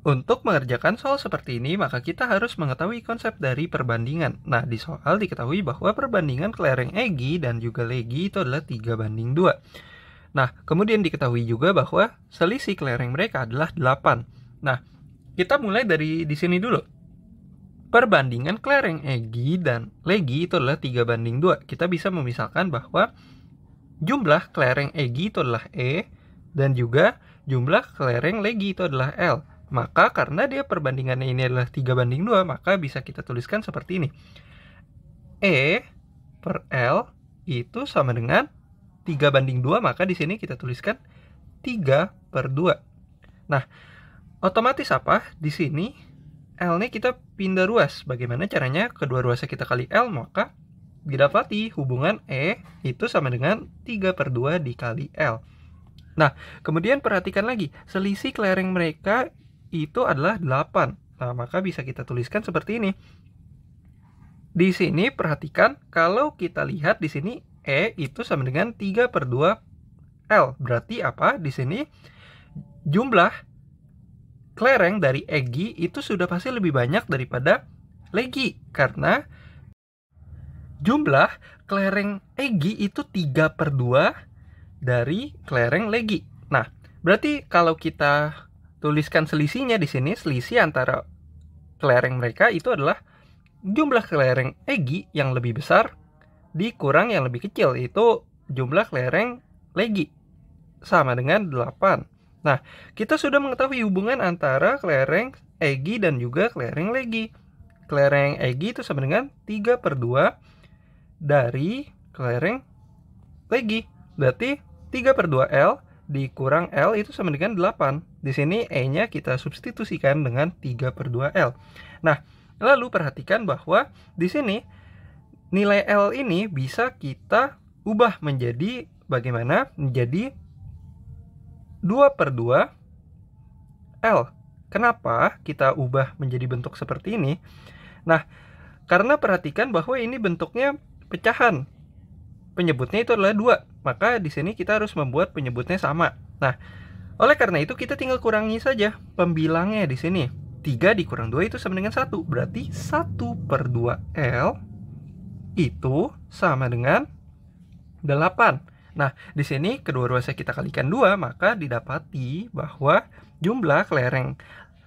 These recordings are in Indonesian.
Untuk mengerjakan soal seperti ini, maka kita harus mengetahui konsep dari perbandingan. Nah, di soal diketahui bahwa perbandingan kelereng Egi dan juga Legi itu adalah 3 banding 2. Nah, kemudian diketahui juga bahwa selisih kelereng mereka adalah 8. Nah, kita mulai dari di sini dulu. Perbandingan kelereng Egi dan Legi itu adalah 3 banding 2. Kita bisa memisahkan bahwa jumlah kelereng Egi itu adalah E dan juga jumlah kelereng Legi itu adalah L. Maka karena dia perbandingannya ini adalah 3 banding 2, maka bisa kita tuliskan seperti ini. E per L itu sama dengan 3 banding 2, maka di sini kita tuliskan 3 per 2. Nah, otomatis apa? Di sini L-nya kita pindah ruas. Bagaimana caranya? Kedua ruasnya kita kali L, maka didapati hubungan E itu sama dengan 3 per 2 dikali L. Nah, kemudian perhatikan lagi, selisih kelereng mereka itu adalah 8. Nah, maka bisa kita tuliskan seperti ini. Di sini perhatikan kalau kita lihat di sini E itu sama dengan 3 per 2 L. Berarti apa? Di sini jumlah kelereng dari Egi itu sudah pasti lebih banyak daripada Legi. Karena jumlah kelereng Egi itu 3 per 2 dari kelereng Legi. Nah, berarti kalau kita tuliskan selisihnya di sini selisih antara kelereng mereka itu adalah jumlah kelereng Egi yang lebih besar dikurang yang lebih kecil itu jumlah kelereng Legi sama dengan 8. Nah, kita sudah mengetahui hubungan antara kelereng Egi dan juga kelereng Legi. Kelereng Egi itu sama dengan 3 per 2 dari kelereng Legi. Berarti 3 per 2 L dikurang L itu sama dengan 8. Di sini E-nya kita substitusikan dengan 3 per 2 L. Nah, lalu perhatikan bahwa di sini nilai L ini bisa kita ubah menjadi bagaimana? Menjadi 2 per 2 L. Kenapa kita ubah menjadi bentuk seperti ini? Nah, karena perhatikan bahwa ini bentuknya pecahan penyebutnya itu adalah dua maka di sini kita harus membuat penyebutnya sama nah oleh karena itu kita tinggal kurangi saja pembilangnya di sini. 3 dikurang 2 itu sama dengan 1 berarti 1 per 2 L itu sama dengan 8 nah di sini kedua ruasnya kita kalikan 2 maka didapati bahwa jumlah kelereng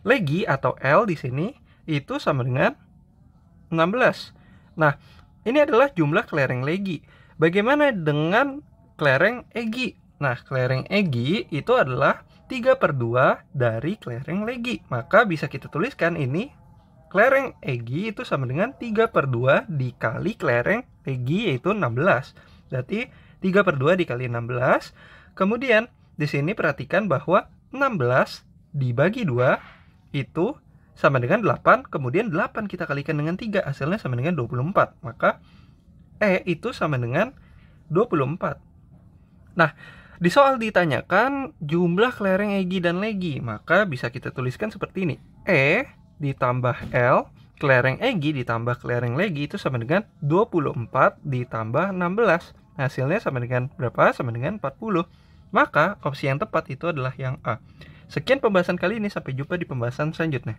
legi atau L di sini itu sama dengan 16 nah ini adalah jumlah kelereng legi. Bagaimana dengan kelereng Egi? Nah, kelereng Egi itu adalah 3 per 2 dari kelereng Legi. Maka bisa kita tuliskan ini kelereng Egi itu sama dengan 3 per 2 dikali kelereng Egi yaitu 16. Berarti 3 per 2 dikali 16. Kemudian di sini perhatikan bahwa 16 dibagi 2 itu sama dengan 8. Kemudian 8 kita kalikan dengan 3 hasilnya sama dengan 24. Maka E itu sama dengan 24. Nah, di soal ditanyakan jumlah kelereng Egi dan Legi, maka bisa kita tuliskan seperti ini. E ditambah L, kelereng Egi ditambah kelereng Legi itu sama dengan 24 ditambah 16. Hasilnya sama dengan berapa? Sama dengan 40. Maka opsi yang tepat itu adalah yang A. Sekian pembahasan kali ini, sampai jumpa di pembahasan selanjutnya.